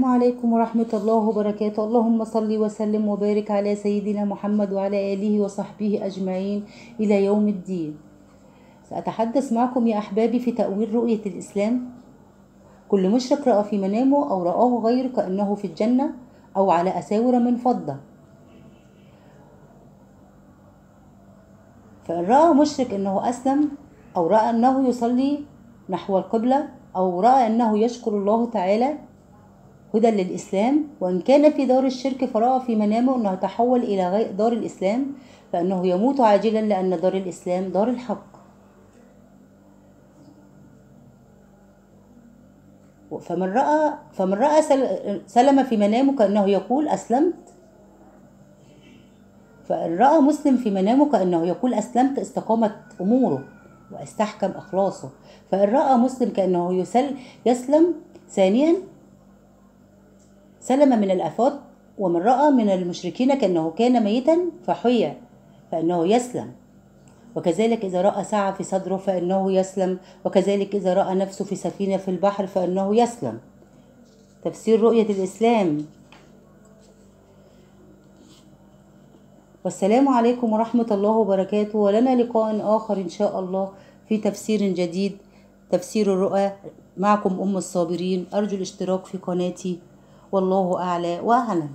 السلام عليكم ورحمة الله وبركاته. اللهم صل وسلم وبارك على سيدنا محمد وعلى آله وصحبه أجمعين إلى يوم الدين. سأتحدث معكم يا أحبابي في تأويل رؤية الإسلام. كل مشرك رأى في منامه أو رآه غير كأنه في الجنة أو على أساور من فضة. فإن رأى مشرك أنه أسلم أو رأى أنه يصلي نحو القبلة أو رأى أنه يشكر الله تعالى هدى للإسلام وإن كان في دار الشرك فرأى في منامه أنه تحول إلى دار الإسلام فأنه يموت عاجلا لأن دار الإسلام دار الحق. فمن رأى فمن رأى سلم في منامه كأنه يقول أسلمت. فإن رأى مسلم في منامه كأنه يقول أسلمت استقامت أموره واستحكم أخلاصه. فإن رأى مسلم كأنه يسل يسلم. ثانيا سلم من الآفات ومن رأى من المشركين كأنه كان ميتا فحي فإنه يسلم. وكذلك إذا رأى ساعة في صدره فإنه يسلم. وكذلك إذا رأى نفسه في سفينة في البحر فإنه يسلم. تفسير رؤية الإسلام. والسلام عليكم ورحمة الله وبركاته. ولنا لقاء آخر إن شاء الله في تفسير جديد. تفسير الرؤى. معكم أم الصابرين. أرجو الاشتراك في قناتي. والله أعلى وأعلم